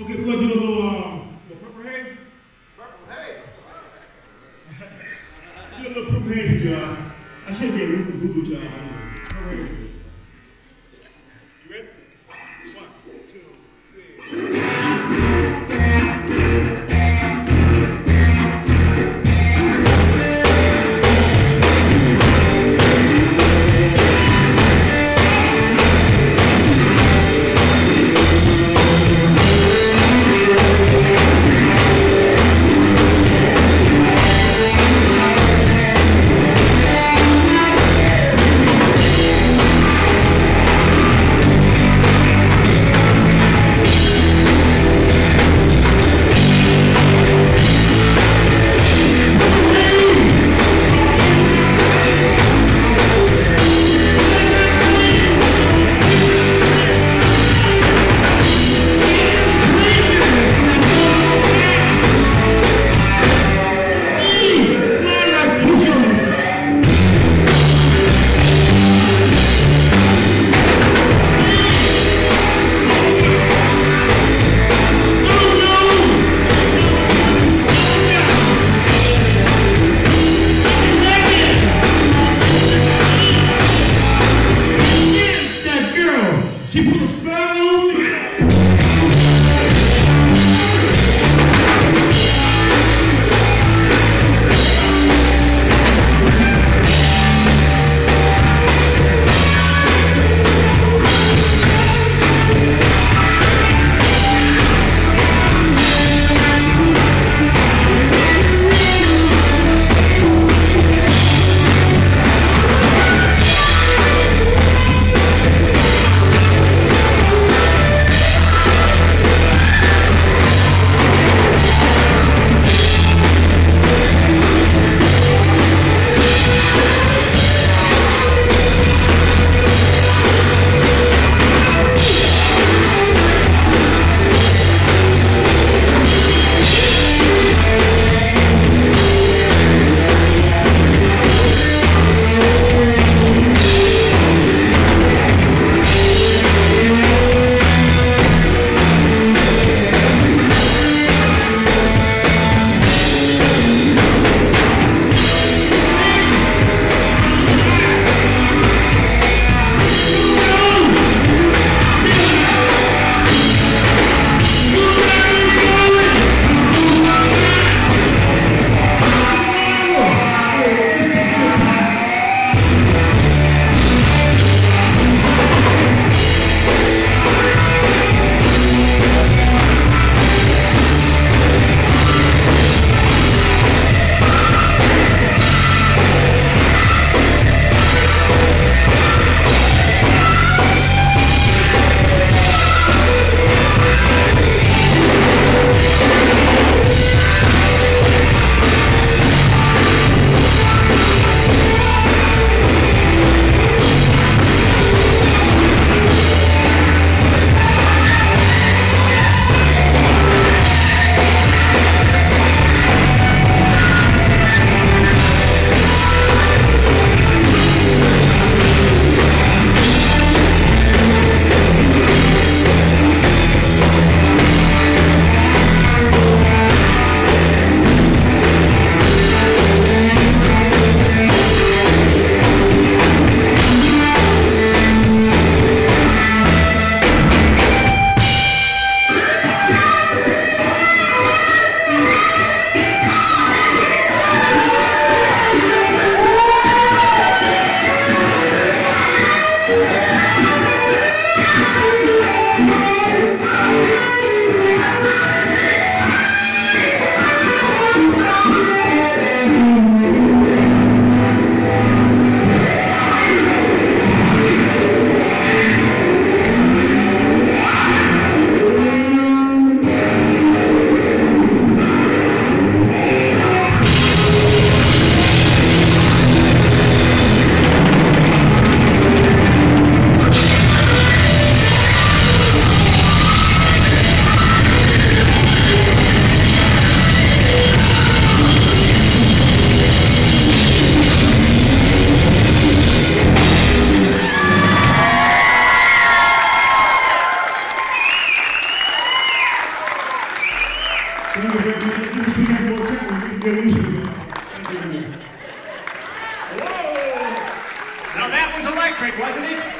Okay, we're gonna do a little, uh, little purple haze. Purple haze. Do a little purple haze, y'all. I should get a little with y'all. Now that was electric, wasn't it?